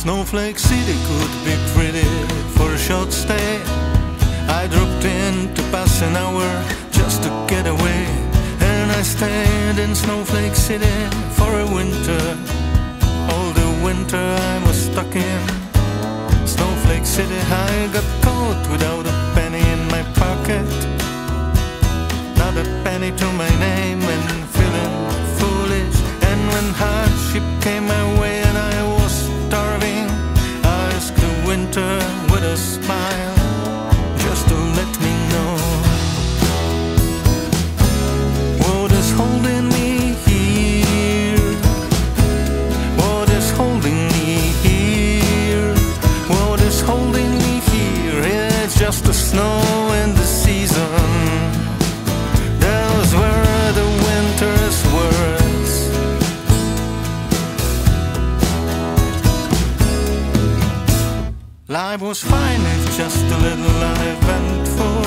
Snowflake City could be pretty for a short stay. I dropped in to pass an hour just to get away. And I stayed in Snowflake City for a winter. All the winter I was stuck in Snowflake City. I got caught without a penny in my pocket. Not a penny to my name and feeling foolish. And when hardship came my way the snow and the season. Those were the winter's words. Life was fine if just a little uneventful.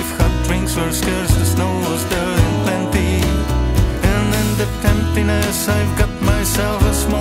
If hot drinks were scarce, the snow was there in plenty. And in the emptiness, I've got myself a small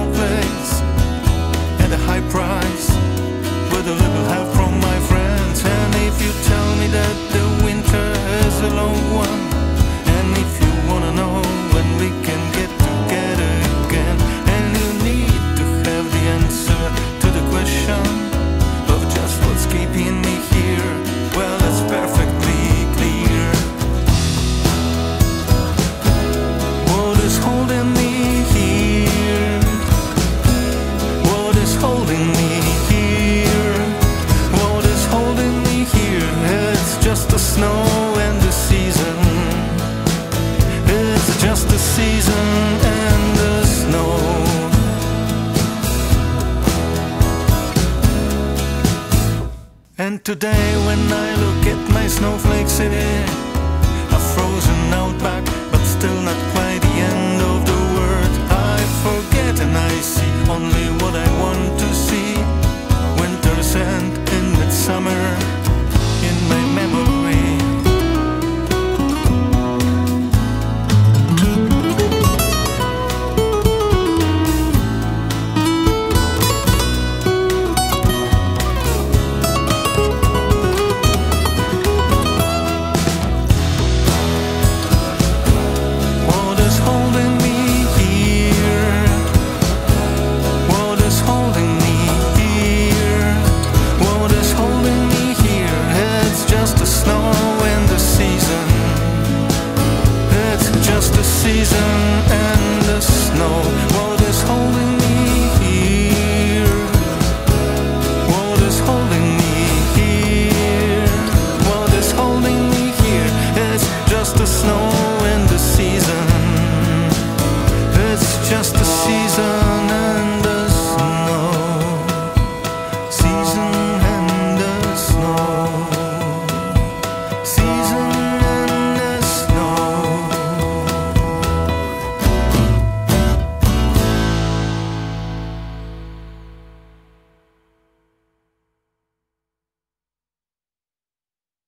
just the season and the snow. And today, when I look at my snowflake city, a frozen outback, just the snow